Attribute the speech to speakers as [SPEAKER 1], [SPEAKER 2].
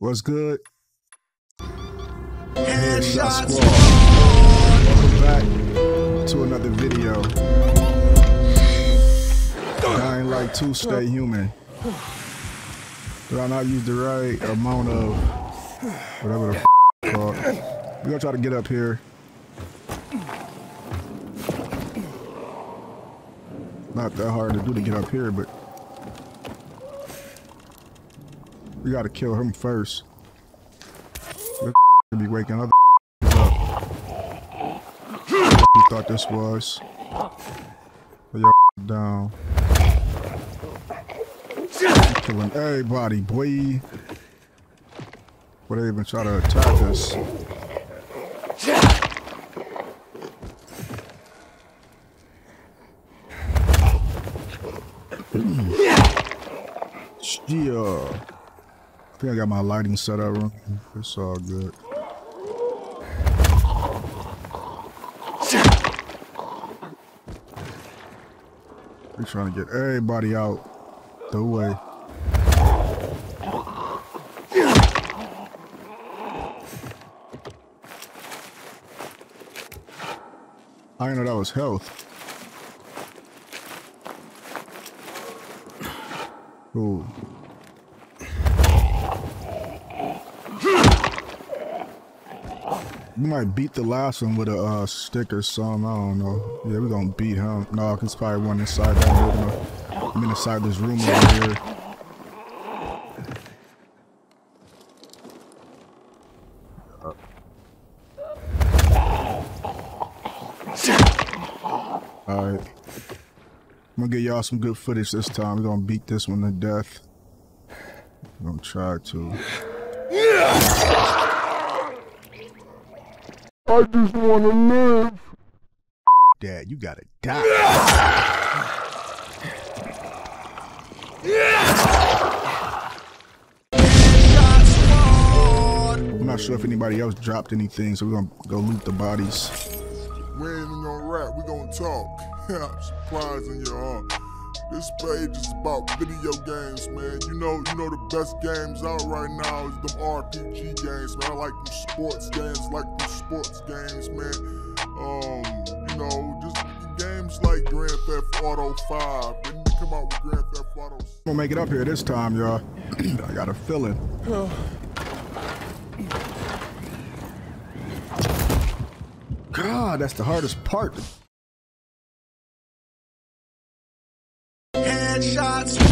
[SPEAKER 1] What's good?
[SPEAKER 2] Headshot
[SPEAKER 1] Squad. Welcome back to another video. Dying Light two, stay human. Did I not use the right amount of whatever the f called? We're gonna try to get up here. Not that hard to do to get up here, but we gotta kill him first. Look, be waking other up. You thought this was? Put your down. Killing everybody, boy. But they even try to attack us. Yeah. I think I got my lighting set up wrong. It's all good. We're trying to get everybody out the way. I didn't know that was health. Ooh. We might beat the last one with a uh, stick or something. I don't know. Yeah, we're gonna beat him. No, cause probably one inside that building. I'm inside this room over here. Alright. I'm gonna get y'all some good footage this time. We're gonna beat this one to death. I'm gonna try to.
[SPEAKER 3] I just want to live.
[SPEAKER 1] Dad, you gotta die. I'm not sure if anybody else dropped anything, so we're gonna go loot the bodies.
[SPEAKER 3] We ain't even gonna rap, we gonna talk. I'm surprising you, huh? This page is about video games, man. You know, you know the best games out right now is them RPG games, man. I like them sports games, like them sports games, man. Um, you know, just games like Grand Theft Auto 5. They need to come out with Grand Theft Auto.
[SPEAKER 1] I'm gonna make it up here this time, y'all. I got a feeling. God, that's the hardest part.
[SPEAKER 2] Headshot